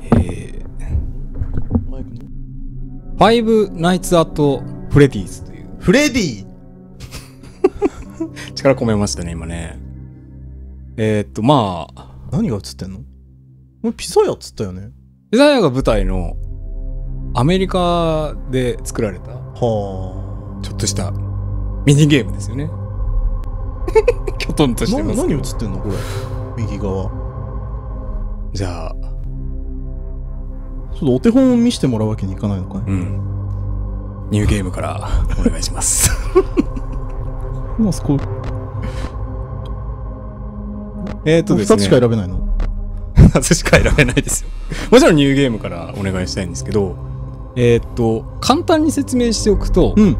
えー、ファイブナイツアットフレディーズという。フレディ 力込めましたね、今ね。えー、っと、まあ、何が映ってんの？ピザ屋っつったよね？デザイアが舞台のアメリカで作られたはちょっとしたミニゲームですよね。きょとんとあしてます何映ってんのこれ？右側じゃあ、ちょっとお手本を見せてもらうわけにいかないのかねうん。ニューゲームからお願いします。まあそこえーっとです2ね。つしか選べないの？2つしか選べないですよ。もちろんニューゲームからお願いしたいんですけど、えーっと、簡単に説明しておくと、うん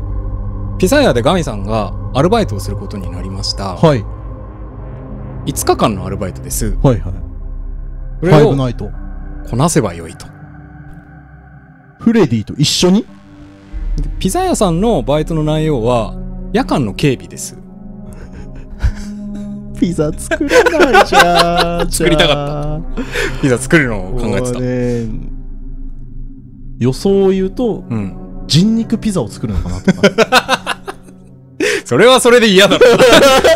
ピザ屋でガミさんがアルバイトをすることになりました。はい5日間のアルバイトです。はいはいこファイブナイトこなせばよいと。フレディと一緒に？でピザ屋さんのバイトの内容は夜間の警備です。ピザ作らないじゃん 作りたかったピザ作るのを考えてた。ね予想を言うとうん。人肉ピザを作るのかなとか それはそれで嫌だろ。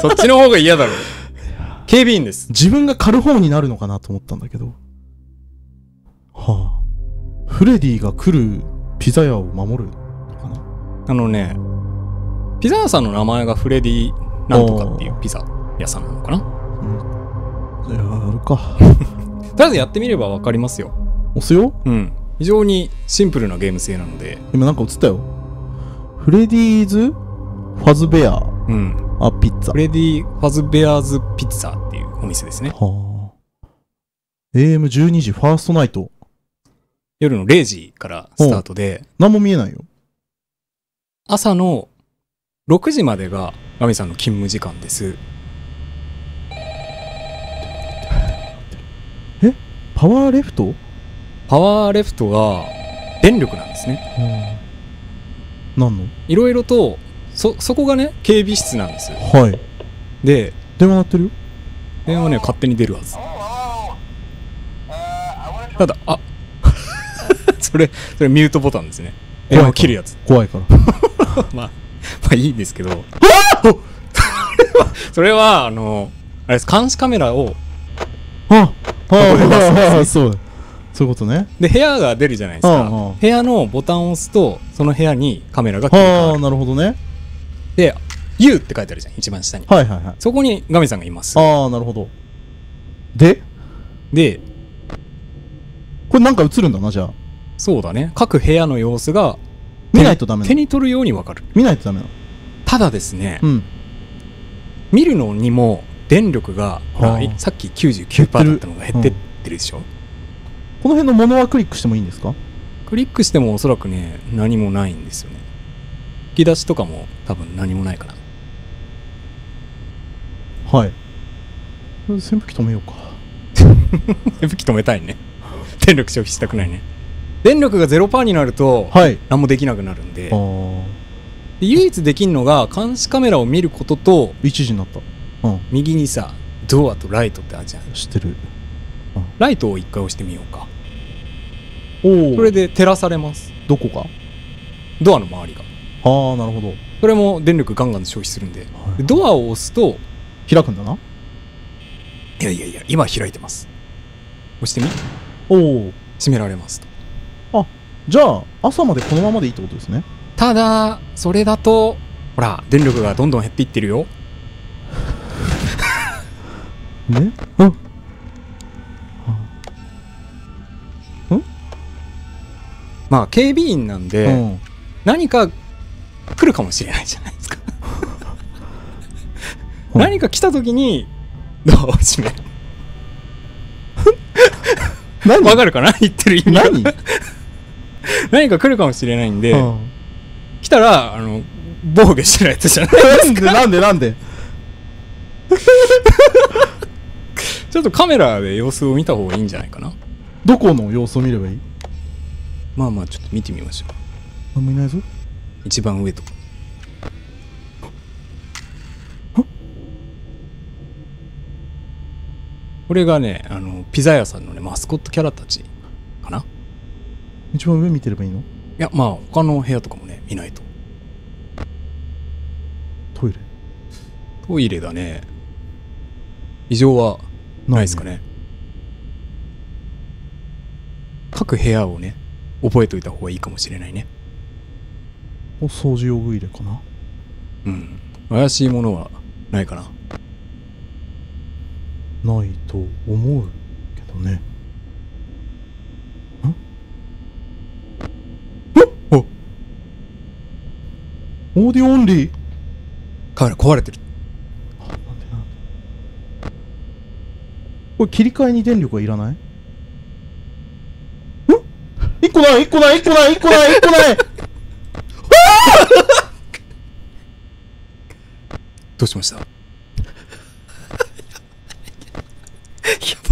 そっちの方が嫌だろ。警備員です。自分が狩る方になるのかなと思ったんだけど。はあ。フレディが来るピザ屋を守るのかな。あのね、ピザ屋さんの名前がフレディなんとかっていうピザ屋さんなのかな。じゃあやるか。とりあえずやってみればわかりますよ。押すよ。うん。非常にシンプルなゲーム性なので、今なんか映ったよ。フレディーズファズベア。うん。あピッツァ。フレディ・ファズベアーズ・ピッツァっていうお店ですね。はあ。AM12 時 First Night。夜の0時からスタートで、何も見えないよ。朝の6時までがガミさんの勤務時間です。Power left？パワーレフトが電力なんですね。何の？いろいろと、そ、そこがね、警備室なんです。はいで、電話鳴ってるよ電話ね、勝手に出るはず。ただ、あ それ、それミュートボタンですね。電話を切るやつ。怖いから まあ、まあいいんですけど。それは、あの、あれです、監視カメラを、ああねああそうだそういうことねで、部屋が出るじゃないですか。部屋のボタンを押すと、その部屋にカメラが切り替ああ。なるほどねで、U って書いてあるじゃん、一番下に。はいはいはいそこにガミさんがいます。ああなるほどで？で、これなんか映るんだなじゃあそうだね。各部屋の様子が見ないとダメ手に取るようにわかる。見ないとダメなの？ただですね、うん見るのにも電力が、さっき99%だったのが減ってってるでしょ？この辺のものはクリックしてもいいんですか？クリックしてもおそらくね、何もないんですよね。引き出しとかも多分何もないかな。はい。扇風機止めようか。扇風機止めたいね。電力消費したくないね。電力が0%になると、はい。何もできなくなるんで。唯一できるのが監視カメラを見ることと1時になった。うん。右にさドアとライトってあるじゃん。知ってる。ライトを一回押してみようか。おおそれで照らされます。どこが？ドアの周りがああなるほど。それも電力ガンガン消費するんで。はい。でドアを押すと開くんだな？いやいやいや今開いてます。押してみ。おお閉められますと。じゃあ朝までこのままでいいってことですね。ただそれだとほら電力がどんどん減っていってるよ。ね？うん？まあ警備員なんで、うん。何か来るかもしれないじゃないですか。う ん何か来た時にドアを閉める？何？わかるかな？言ってる意味。が何？何か来るかもしれないんで、うん。来たらあの防御してるやつじゃないなんで？なんで？なんで？ちょっとカメラで様子を見た方がいいんじゃないかな。どこの様子を見ればいい？まあまあちょっと見てみましょう。何もいないぞ一番上と。かこれがねあのピザ屋さんのねマスコットキャラたちかな。い一番上見てればいいの？やまあ他の部屋とかもね見ないと。トイレ？トイレだね。異常はないですかね。各部屋をね覚えといた方がいいかもしれないねお掃除用具入れかな。うん。怪しいものはないかな。ないと思うけどね。ん？おオーディオオンリー。カメラ壊れてる。なんでなんで？これ切り替えに電力はいらない？ん？一個ない一個ない一個ない一個ない一個ないどうしました？やば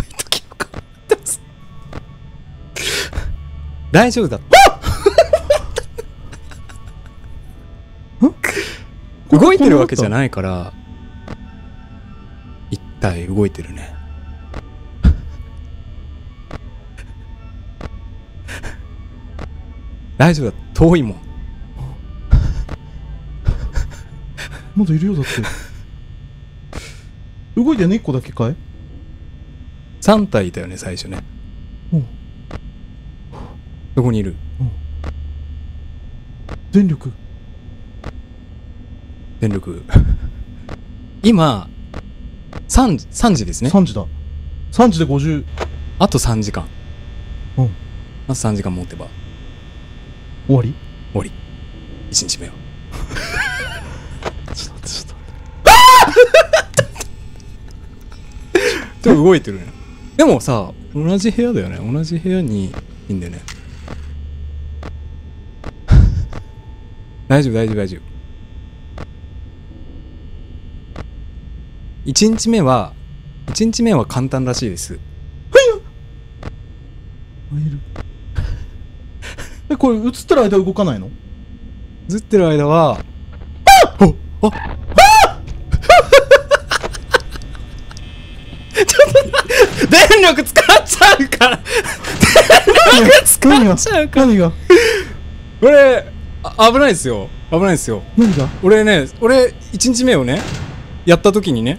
い時の顔ってます。大丈夫だ。動いてるわけじゃないから。一体動いてるね。大丈夫だ。遠いもんまだいるよだって。動いてんの一個だけかい？3体いたよね最初ね。うん。どこにいる？電力。電力。今 3, 3時ですね。3時だ。3時で50あと3時間。うん。あと3時間持てば。終わり？終わり。1日目は動いてるね でもさ同じ部屋だよね。同じ部屋にいいんだよね。大丈夫大丈夫大丈夫。1日目は1日目は簡単らしいです。あいる。えこれ映ってる間動かないの？ずってる間はああちょっと電力使っちゃうから。電力使っちゃうから。何が？これあ危ないですよ。危ないですよ。何が？俺ね俺1日目をねやった時にね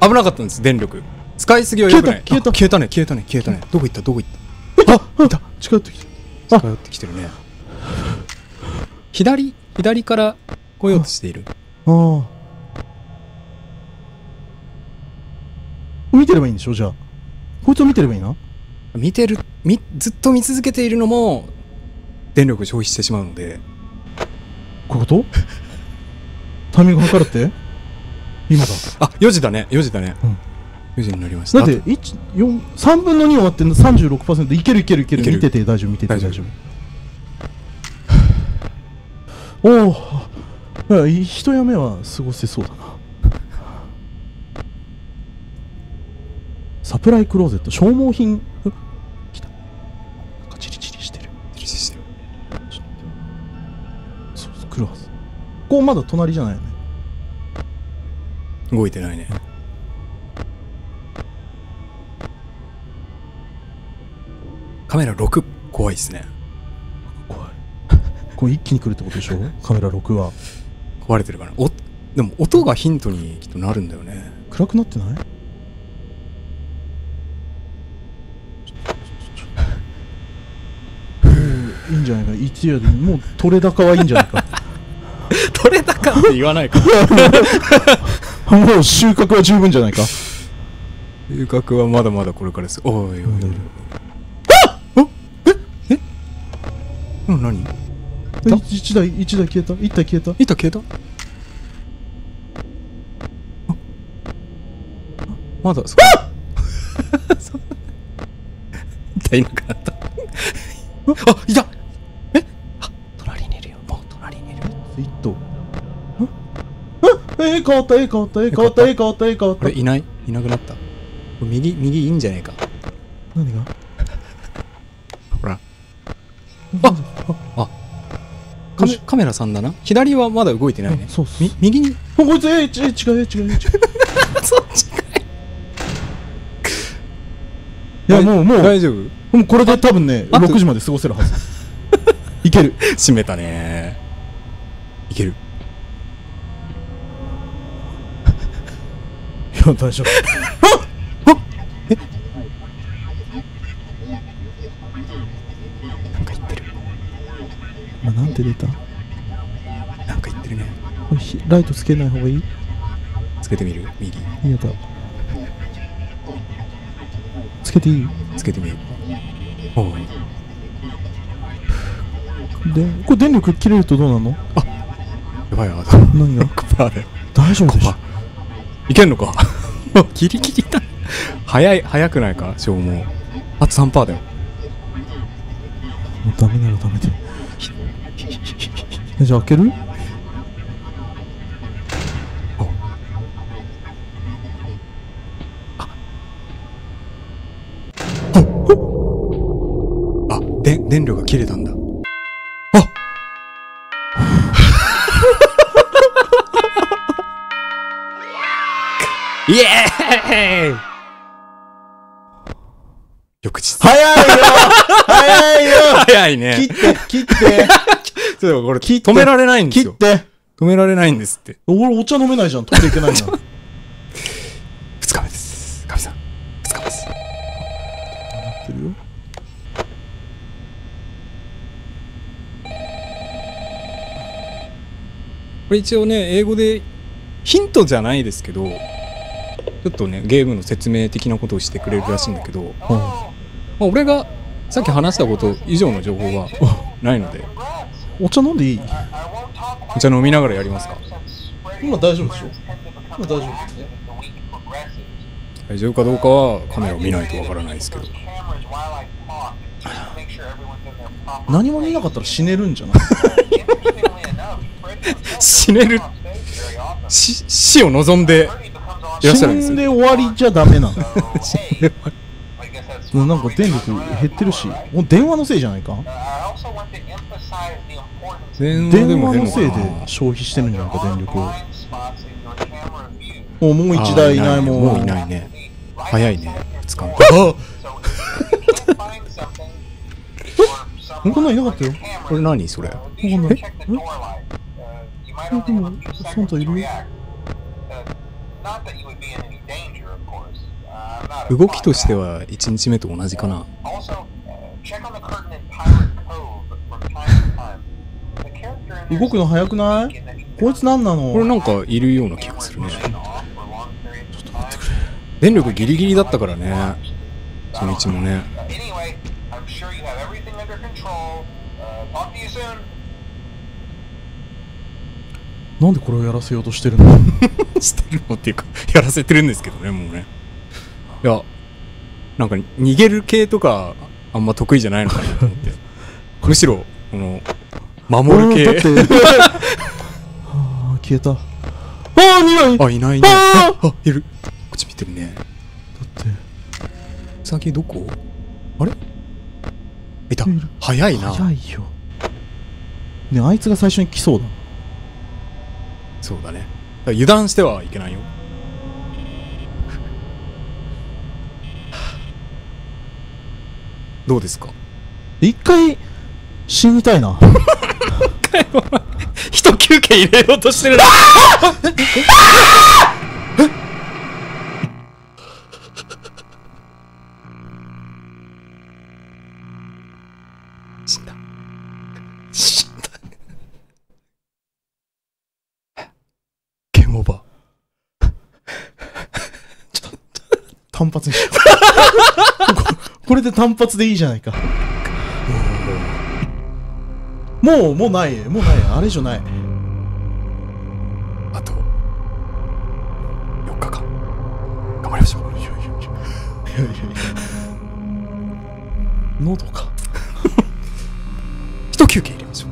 危なかったんです電力。使いすぎはよくない。消えたあ消えたね消えたね消えたね。どこ行った？どこ行った？あいた。近寄ってきた。近寄ってきてるね。左？左から来ようとしている。ああ見てればいいんでしょ？じゃあ。こいつを見てればいいな見てるみずっと見続けているのも電力を消費してしまうので。こういうこと？タイミング測るって？今だ。あ4時だね。4時だね、うん。4時になりました。だって1 4 3分の2終わってんの？36%いけるいけるいける。いける。見てて大丈夫。見てて大丈夫。おお一山目は過ごせそうだなサプライクローゼット消耗品？え来た。なんかチリチリしてる。チリチリしてる。そうそう来るはず。ここまだ隣じゃないよね。動いてないね。カメラ6怖いですね。怖い。これ一気に来るってことでしょ？カメラ6は。壊れてるかな。おでも音がヒントにきっとなるんだよね。暗くなってないもういいんじゃないか。一夜でもう取れ高はいいんじゃないか。取れたかって言わないか。もう収穫は十分じゃないか。収穫はまだまだこれからです。おいおいおい。おいあえ？え？うん何？いた一一台一台消えた？一台消えた？た消えた？あまだ？そそういたいなくなった。あいたえ変わった絵変わった絵変わった絵変わった絵変わったあれいない？いなくなった？右右いいんじゃねえか？何が？ほら。あカメカメラさんだな？左はまだ動いてないね。うんそうみ右に？あこいつえち違うえ違うえ違う。そっちかい。いやもうもう。大丈夫？もうこれで多分ねあと6時まで過ごせるはず。いける。閉めたね。いけるいや大丈夫なんか言ってる今なんて出たなんか言ってるねライトつけない方がいいつけてみる右嫌だ。つけていいつけてみようおうでこれ電力切れるとどうなのあやばいやばい何がパーだ。よ大丈夫でしょいけんのかギリギリだ。早い早くないか？消耗。あと3%だよ。もうダメならダメでえじゃあ開ける？あで電力が切れたんだイエーイ。翌日。早いよ。早いよ。早いね。切って切って。ちょっとこれ切って止められないんですよ。切って止められないんですって。俺お茶飲めないじゃんトイレ行けないじゃん。2日目です。神さん2日目です。ってるよ。これ一応ね英語でヒントじゃないですけどちょっとねゲームの説明的なことをしてくれるらしいんだけど、まあ、俺がさっき話したこと以上の情報はないので。お茶飲んでいい？お茶飲みながらやりますか。今大丈夫でしょ？今大丈夫ですね。大丈夫かどうかはカメラを見ないとわからないですけど。何も見なかったら死ねるんじゃない？死ねる。死死を望んでいらっしゃるんですよ。死んで終わりじゃダメなの。なんか電力減ってるしもう電話のせいじゃないか？電話のせいでな消費してるんじゃないか電力を。もうもう一台いないもう。もういないね。早いね。2日目。こんなんいなかったよ。これ何それ？え？え？でもサンタいる？動きとしては1日目と同じかな。動くの早くない？こいつ何なの？これなんかいるような気がするね。電力ギリギリだったからね。初日もね. Uh. なんでこれをやらせようとしてるの？してるのっていうかやらせてるんですけどねもうねいやなんか逃げる系とかあんま得意じゃないのかなと思って。むしろこの守る系。うんだって。は あ消えた。ああ匂いだあいないねああいる。こっち見てるね。って。先どこ？あれ？いた。早いな。早いよ。ねあいつが最初に来そうだ。そうだね。だ油断してはいけないよどうですか？一回死にたいな。一休憩入れようとしてるな死んだ。死んだ。ゲームオーバー。単発にしよう ここれで単発でいいじゃないか。もうもうない。もうない。あれ以上ない。あと4日間。頑張りましょう。いやいやいや。喉か。一休憩入れましょ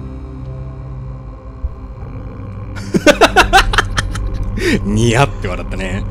う。ニヤって笑ったね